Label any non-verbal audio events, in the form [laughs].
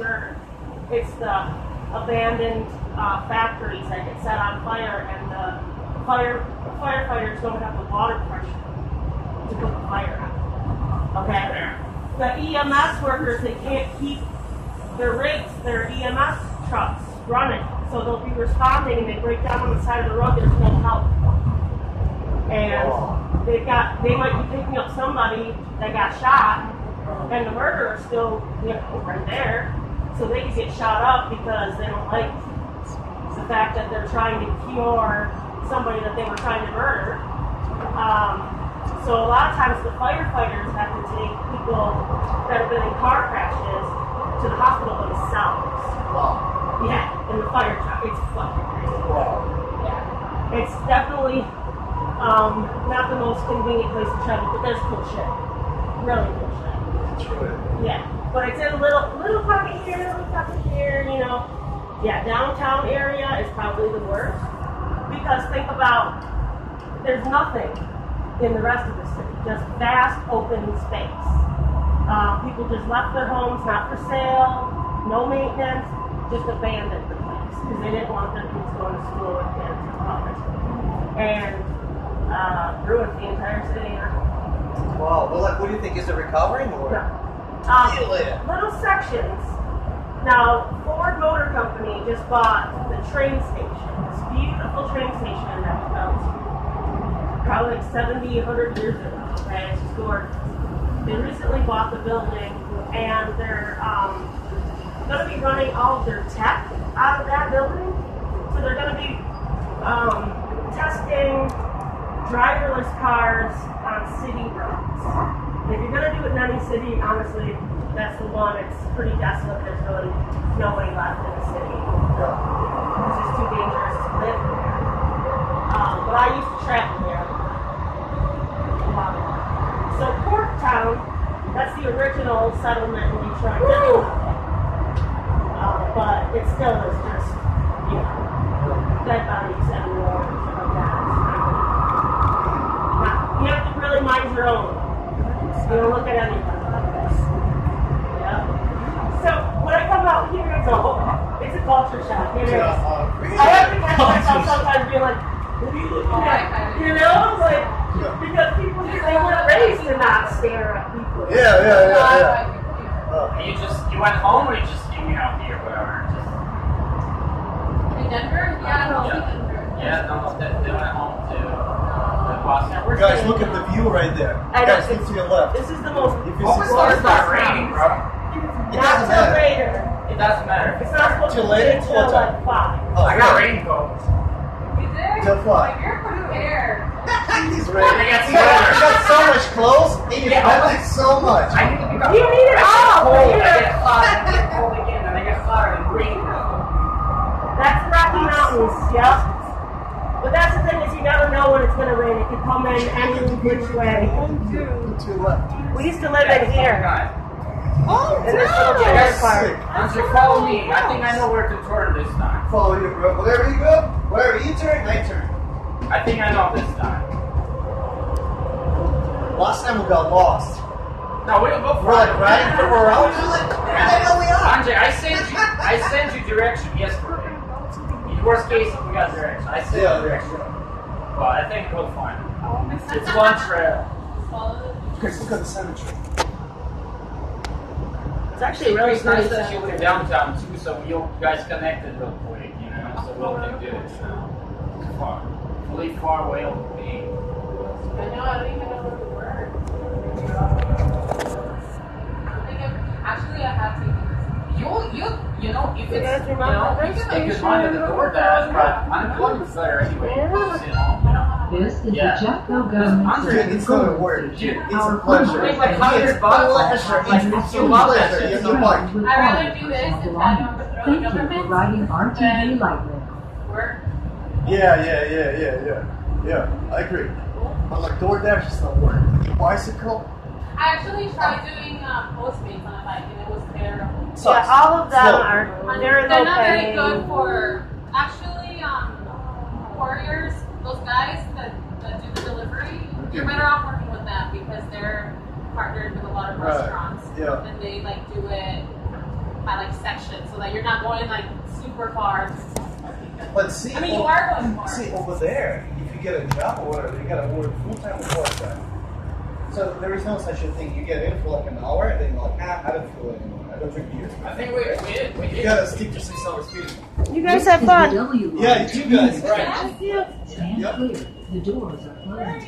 It's the abandoned uh, factories that get set on fire, and the fire firefighters don't have the water pressure to put the fire out. Okay. The EMS workers they can't keep their rigs, their EMS trucks running, so they'll be responding and they break down on the side of the road. There's no help, and they got they might be picking up somebody that got shot, and the murderer's still you know right there, so they could get shot up because they don't like the fact that they're trying to cure somebody that they were trying to murder. Um, so a lot of times the firefighters have to take people that have been in car crashes to the hospital themselves. Wow. Yeah, in the fire truck. It's fucking crazy. Wow. Yeah. It's definitely um, not the most convenient place to travel, but there's cool shit. Really cool shit. That's True. Yeah. But it's in a little little pocket here, little pocket here, you know. Yeah, downtown area is probably the worst. Because think about there's nothing in the rest of the city, just vast open space. Uh, people just left their homes, not for sale, no maintenance, just abandoned the place because they didn't want their kids going to school and kids and college. And uh, ruined the entire city. Wow. Well, like, what do you think? Is it recovering or? Um, little sections. Now, Motor Company just bought the train station, this beautiful train station that was built probably like 70, 100 years ago. Okay, it's just gorgeous. They recently bought the building and they're um, going to be running all of their tech out of that building. So they're going to be um, testing driverless cars on city roads. If you're gonna do it in any city, honestly, that's the one. It's pretty desolate. There's really nobody left in the city. It's just too dangerous to live there. Um, but I used to travel there. a lot. So Corktown, that's the original settlement in Detroit. Uh, but it still is just, you know, dead bodies everywhere. and stuff like that. Not- You have to really mind your own. You don't look at anybody like this. Yeah. So when I come out here, it's a it's a culture shock. It is. Yeah, uh, really? I have to catch myself sometimes being like, what are you looking at? You know, like because people they were raised to not stare at people. Yeah, yeah, yeah, yeah. Uh, And you just you went home or you just hanging out here, whatever. Just, In Denver? Yeah, no, Yeah. Denver. yeah, no, they, they went home to the Boston. We're guys, staying look at the view right there. I know, Guys, look to your left. This is the most If you see it's not, it's raining, bro. it not doesn't matter. later. It doesn't matter. It's not supposed to be later, until till like five. Oh, I got raincoats. You did? Till what? Like, you're prepared. He's ready. They got You got, you sweater. got so much clothes. and You Yeah, got like so much. I need to pick up. You need it I get all, cold, yeah. I get hot, I get cold again, and I get hotter and green. That's Rocky Mountains, yep. But that's the thing is you never know when it's gonna rain. It could come in any which way. To left. We used to live in here. Oh, In this little damn. trailer park. Sick. Once you follow me, I think I know where to turn this time. Follow you, bro. Wherever you go, wherever you turn, I turn. I think I know this time. Last time we got lost. No, we'll go for [laughs] We're like it. riding for around. We're like, where the hell we are? Sanjay, I sent you. I [laughs] send you direction yesterday. In worst case, we got direction. I sent Yeah. you direction. But I think we'll find it. Oh, it's one trail. Follow Guys, look at the cemetery. It's actually really It's nice pretty. that you live downtown too, so you guys connected real quick, you know, so we can do it. You know, it's far, really far away over me. I know, I don't even know where we were. I think I- Actually, I have to. You, you, you know, if it's, You guys you remember know, the you can make good station? money at the DoorDash, but unemployment's better anyway. You just sit home, you know. This is Yeah. the Jeffco Gomez Andre, Dude, it's not a word. Dude, It's a pleasure. pleasure. Make like It's a pleasure. Like, It's it's a you love that pleasure. It's a much. I'd rather do this instead of Thank throwing you for government riding RTD Lightning. work. Yeah, yeah, yeah, yeah, yeah. Yeah, I agree. But like DoorDash is not work. Bicycle I actually tried doing uh, Postmates on a bike and it was terrible. sucks. Yeah, all of them Slow. are They're they're not very good for actually um couriers. Those guys that, that do the delivery, you're better off working with them because they're partnered with a lot of Right. restaurants Yeah. and they like do it by like section, so that you're not going like super far. But see, I mean, you are going far. See over there, if you get a job or whatever, you gotta work full time or part time. So there is no such a thing. You get in for like an hour and then you're like, ah, I don't feel it anymore. I don't drink beer. I think we, we did. We You did. gotta stick to six hours feeding. You guys have fun. the W line. Yeah, you guys. Right. Stand Yep. clear. The doors are closed.